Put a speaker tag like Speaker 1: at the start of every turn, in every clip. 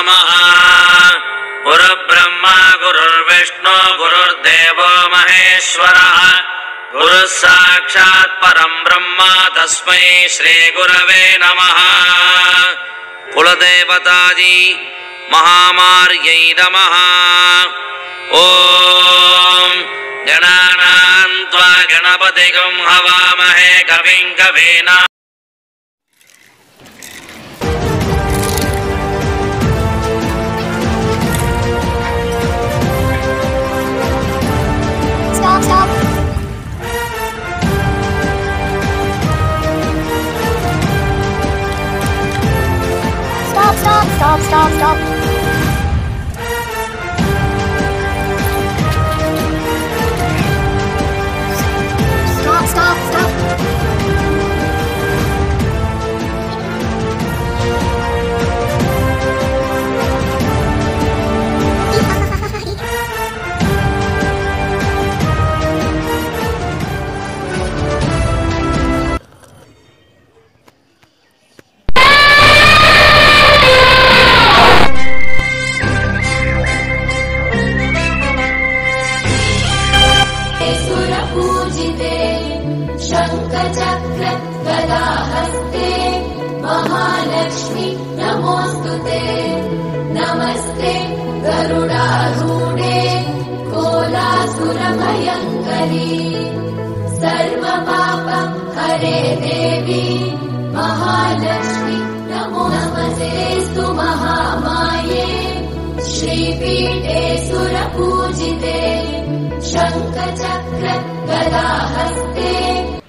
Speaker 1: नमः। गुरुब्रह्मा गुरुर्विष्णु गुरुर्देवो महेश्वरः। गुरुः साक्षात् परम् ब्रह्म तस्मै श्रीगुरवे नमः। कुलदेवताजी महामार्यै नमः। ॐ गणानाम् त्वा गणपतिगम् हवामहे कविम् कवीना
Speaker 2: stop, stop,
Speaker 3: शङ्खचक्र गदाहस्ते महालक्ष्मि नमोऽस्तु ते। नमस्ते गरुडारूढे कोलासुरभयङ्करी। सर्वपाप हरे देवी महालक्ष्मि नमो नमस्तेऽस्तु महामाये श्रीपीठे सुरपूजिते शङ्खचक्र गदाहस्ते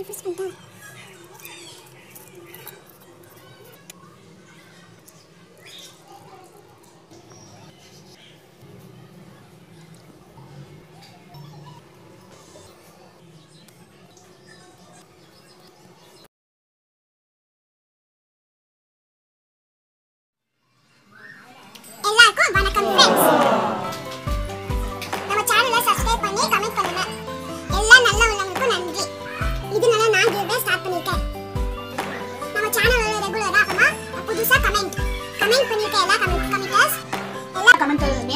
Speaker 2: refresh
Speaker 3: bentar.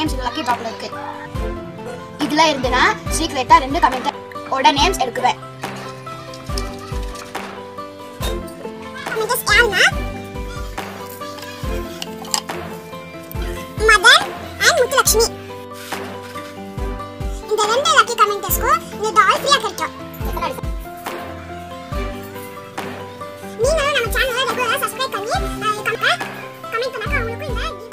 Speaker 3: நேம்ஸ் லக்கி ட்ராப்ல இருக்கு. இதுல இருந்து சீக்ரெட்டா ரெண்டு கமெண்ட் ஓட நேம்ஸ் எடுக்குவேன்.
Speaker 2: கமெண்டர்ஸ் யாருன்னா மதன் அண்ட் முத்துலட்சுமி. இந்த ரெண்டு லக்கி கமெண்டர்ஸ்க்கும் இந்த டால் ஃப்ரீயா கிடைக்கும். நீங்களும் நம்ம சேனலை ரெகுலரா சப்ஸ்கிரைப் பண்ணி கமெண்ட் பண்ணாக்க அவங்களுக்கும் இந்த